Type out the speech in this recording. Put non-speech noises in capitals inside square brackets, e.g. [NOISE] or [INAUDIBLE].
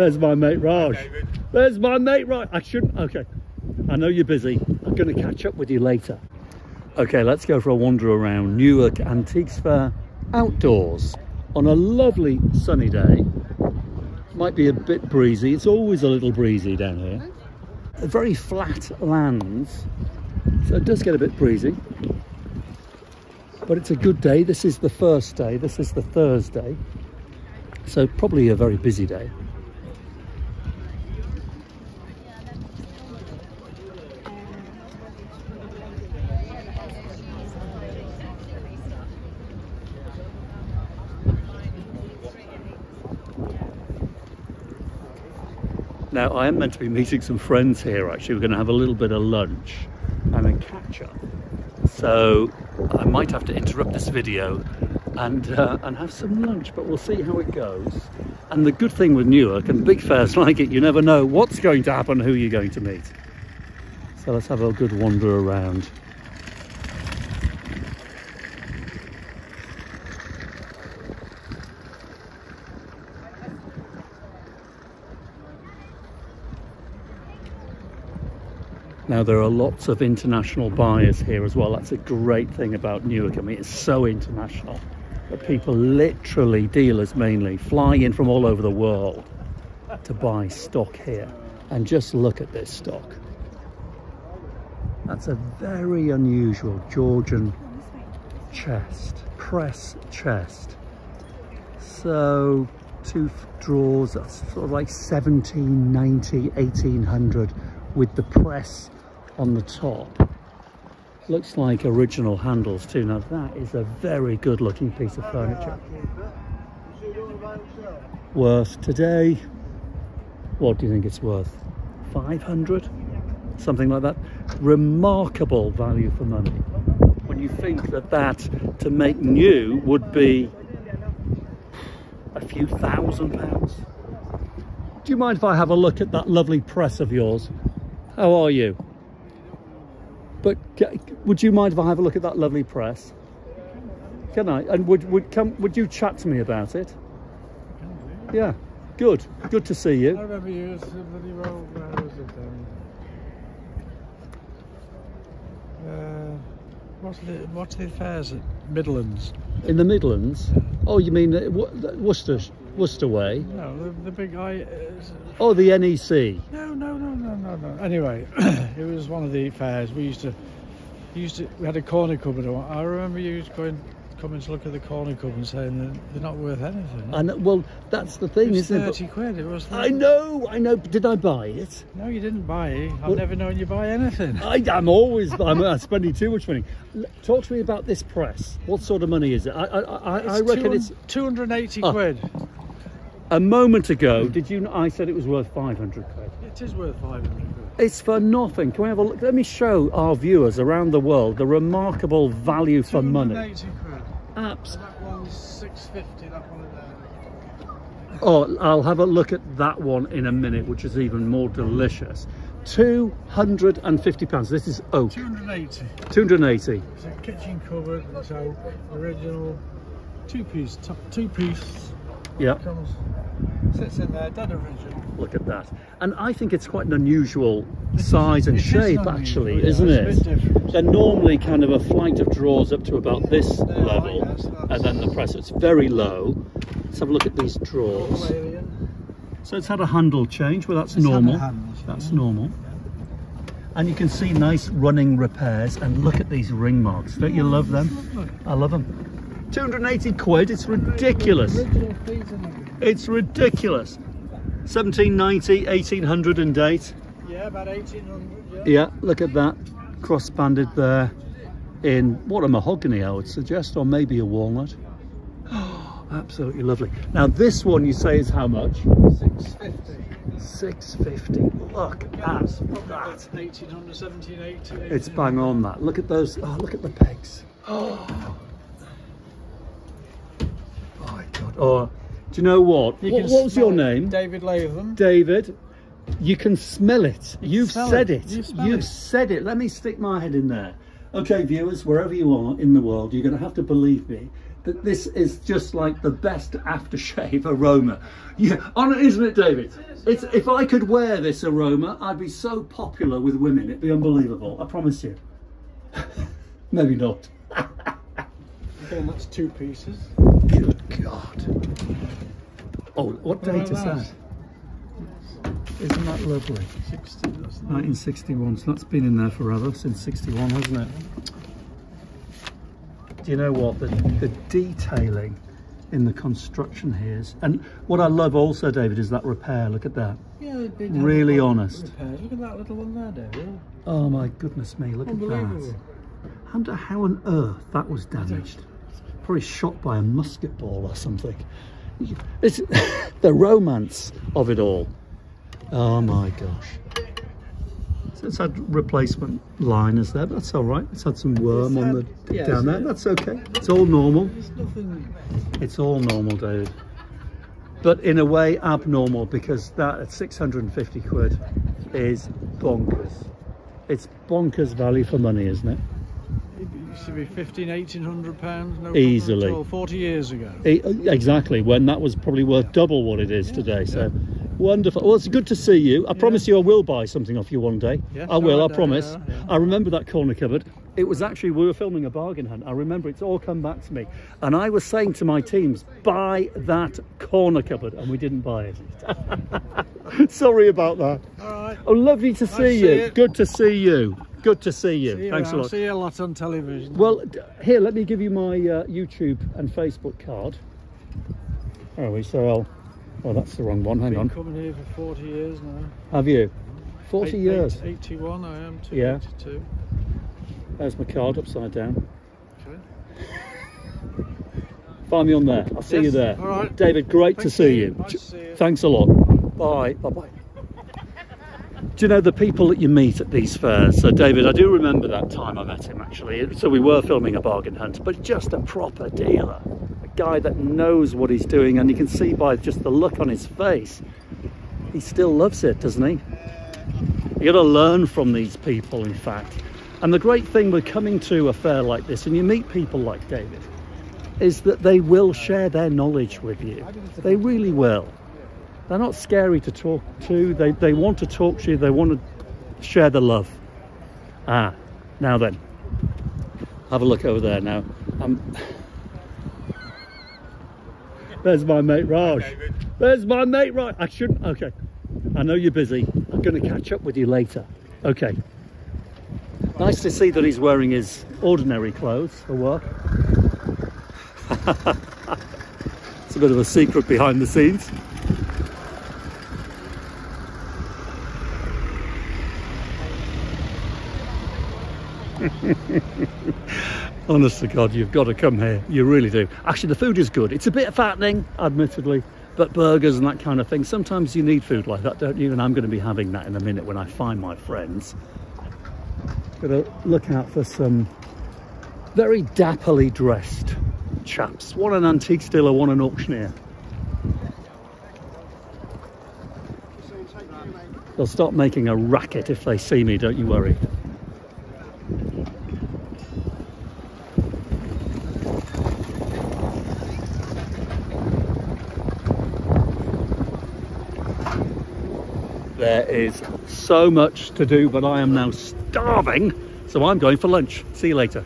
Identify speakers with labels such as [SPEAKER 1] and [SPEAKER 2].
[SPEAKER 1] There's my mate Raj. There's my mate Raj. I shouldn't. Okay. I know you're busy. I'm going to catch up with you later. Okay, let's go for a wander around Newark Antiques Fair outdoors on a lovely sunny day. Might be a bit breezy. It's always a little breezy down here. Very flat lands, so it does get a bit breezy. But it's a good day. This is the first day. This is the Thursday. So probably a very busy day. Now, I am meant to be meeting some friends here actually. We're going to have a little bit of lunch and a catch up. So I might have to interrupt this video and, uh, and have some lunch, but we'll see how it goes. And the good thing with Newark and big fairs like it, you never know what's going to happen, who you're going to meet. So let's have a good wander around. Now there are lots of international buyers here as well. That's a great thing about Newark. I mean, it's so international that people literally, dealers mainly, fly in from all over the world to buy stock here. And just look at this stock. That's a very unusual Georgian chest, press chest. So two drawers, that's sort of like 1790, 1800 with the press on the top. Looks like original handles too. Now that is a very good looking piece of furniture. Worth today, what do you think it's worth? 500? Something like that. Remarkable value for money. When you think that that to make new would be a few thousand pounds. Do you mind if I have a look at that lovely press of yours? How are you? But would you mind if I have a look at that lovely press? Can I? And would would come? Would you chat to me about it? Yeah, good. Good to see you.
[SPEAKER 2] I remember you. Somebody wrote. Where was it? Um, uh, what's the what's the affairs at Midlands?
[SPEAKER 1] In the Midlands? Oh, you mean uh, Worcester? Worcester Way?
[SPEAKER 2] No, the, the big I. Uh,
[SPEAKER 1] oh, the NEC.
[SPEAKER 2] No, no, no, no, no, no. Anyway, [CLEARS THROAT] it was one of the fairs. We used to, used to, we had a corner cupboard. I remember you going, coming to look at the corner cupboard and saying that they're not worth anything.
[SPEAKER 1] And well, that's the thing,
[SPEAKER 2] is
[SPEAKER 1] isn't
[SPEAKER 2] it? Thirty quid. It was.
[SPEAKER 1] I know, I know. Did I buy it?
[SPEAKER 2] No, you didn't buy it. I've well, never known you buy anything.
[SPEAKER 1] I, am always. I'm spending too much money. Talk to me about this press. What sort of money is it? I, I, I, I reckon it's
[SPEAKER 2] two hundred and eighty oh. quid.
[SPEAKER 1] A moment ago, did you? I said it was worth 500 quid.
[SPEAKER 2] It is worth 500 quid.
[SPEAKER 1] It's for nothing. Can we have a look? Let me show our viewers around the world the remarkable value for money.
[SPEAKER 2] 280 quid.
[SPEAKER 1] Apps.
[SPEAKER 2] That one's 650. That one there.
[SPEAKER 1] Oh, I'll have a look at that one in a minute, which is even more delicious. 250 pounds. This is oak.
[SPEAKER 2] 280.
[SPEAKER 1] 280.
[SPEAKER 2] It's a kitchen cupboard. It's oak. Original. Two piece. Two piece.
[SPEAKER 1] Yeah.
[SPEAKER 2] Sits in there, dead original.
[SPEAKER 1] Look at that. And I think it's quite an unusual size and shape actually,
[SPEAKER 2] yeah,
[SPEAKER 1] isn't it? They're normally kind of a flight of drawers up to about this level yes, and then the press. It's very low. Let's have a look at these drawers. So it's had a handle change, well that's
[SPEAKER 2] it's
[SPEAKER 1] normal. That's normal. And you can see nice running repairs and look at these ring marks. Don't you love them? I love them. 280 quid, it's ridiculous. It's ridiculous. 1790, 1800 and date.
[SPEAKER 2] Yeah, about 1800.
[SPEAKER 1] Yeah. yeah, look at that. Cross-banded there in what a mahogany I would suggest, or maybe a walnut. Oh, [GASPS] absolutely lovely. Now this one you say is how much?
[SPEAKER 2] 650.
[SPEAKER 1] 650. Look at that.
[SPEAKER 2] 1800, 1780.
[SPEAKER 1] It's bang on that. Look at those. Oh, look at the pegs. Oh. oh my God. Oh, do you know what? You what, what was your name?
[SPEAKER 2] David Latham.
[SPEAKER 1] David, you can smell it. You've said it.
[SPEAKER 2] it. You
[SPEAKER 1] You've
[SPEAKER 2] it.
[SPEAKER 1] said it. Let me stick my head in there. Okay, viewers, wherever you are in the world, you're going to have to believe me. that this is just like the best aftershave [LAUGHS] aroma. Yeah, on isn't it, David? It's if I could wear this aroma, I'd be so popular with women. It'd be unbelievable. I promise you. [LAUGHS] Maybe not.
[SPEAKER 2] Again, that's two pieces.
[SPEAKER 1] Good God. Oh, what date is that? Isn't that lovely?
[SPEAKER 2] 60,
[SPEAKER 1] 1961, so that's been in there forever, since 61, hasn't it? Do you know what? The, the detailing in the construction here is, and what I love also, David, is that repair. Look at that.
[SPEAKER 2] Yeah, they
[SPEAKER 1] Really
[SPEAKER 2] have a lot of
[SPEAKER 1] honest.
[SPEAKER 2] repairs. Look at that little one there, David.
[SPEAKER 1] Oh my goodness me, look at that. I wonder how on earth that was damaged. Probably shot by a musket ball or something. It's [LAUGHS] the romance of it all. Oh my gosh. So it's had replacement liners there, but that's all right. It's had some worm
[SPEAKER 2] It's
[SPEAKER 1] on the
[SPEAKER 2] yeah,
[SPEAKER 1] down there. That's okay. It's all normal. It's all normal, David. But in a way, abnormal because that at 650 quid is bonkers. It's bonkers value for money, isn't it?
[SPEAKER 2] It used to be 15, 1800 pounds. No
[SPEAKER 1] Easily.
[SPEAKER 2] All, 40 years ago.
[SPEAKER 1] E- uh, Exactly, when that was probably worth double what it is today. So wonderful. Well, it's good to see you. I promise you I will buy something off you one day.
[SPEAKER 2] Yes,
[SPEAKER 1] I will,
[SPEAKER 2] no,
[SPEAKER 1] I
[SPEAKER 2] no,
[SPEAKER 1] promise.
[SPEAKER 2] yeah.
[SPEAKER 1] I remember that corner cupboard. It was actually, we were filming a bargain hunt. I remember it's all come back to me. And I was saying to my teams, buy that corner cupboard. And we didn't buy it. [LAUGHS] Sorry about that.
[SPEAKER 2] All right.
[SPEAKER 1] Oh, lovely to see you. Good to see you. Good to see you.
[SPEAKER 2] See you
[SPEAKER 1] Thanks a lot.
[SPEAKER 2] See you a lot on television.
[SPEAKER 1] Well, here, let me give you my uh, YouTube and Facebook card. We? So I'll. Oh, that's the wrong one. Hang
[SPEAKER 2] been
[SPEAKER 1] on.
[SPEAKER 2] coming here for 40 years now.
[SPEAKER 1] Have you? 40
[SPEAKER 2] Eight-
[SPEAKER 1] years.
[SPEAKER 2] eight- 81 I am, to
[SPEAKER 1] Yeah.
[SPEAKER 2] 82.
[SPEAKER 1] There's my card upside down.
[SPEAKER 2] Okay.
[SPEAKER 1] Find me on there. I'll see you there.
[SPEAKER 2] all right.
[SPEAKER 1] David, great to see
[SPEAKER 2] you.
[SPEAKER 1] you.
[SPEAKER 2] Nice to see you.
[SPEAKER 1] Thanks a lot. Bye. Bye bye. Do you know the people that you meet at these fairs? So, David, I do remember that time I met him actually. So, we were filming a bargain hunt, but just a proper dealer. A guy that knows what he's doing, and you can see by just the look on his face, he still loves it, doesn't he? You got to learn from these people, in fact. And the great thing with coming to a fair like this, and you meet people like David, is that they will share their knowledge with you. They really will. They're not scary to talk to. They, they want to talk to you. They want to share the love. Ah, now then. Have a look over there now. Um, there's my mate Raj. There's my mate Raj. I shouldn't. Okay. I know you're busy. I'm going to catch up with you later. Okay. Nice to see that he's wearing his ordinary clothes for work. [LAUGHS] it's a bit of a secret behind the scenes. [LAUGHS] Honest to God, you've got to come here. You really do. Actually, the food is good. It's a bit fattening, admittedly, but burgers and that kind of thing. Sometimes you need food like that, don't you? And I'm going to be having that in a minute when I find my friends. Got to look out for some very dapperly dressed chaps. One an antique dealer, one an auctioneer. They'll start making a racket if they see me, don't you worry. There is so much to do, but I am now starving, so I'm going for lunch. See you later.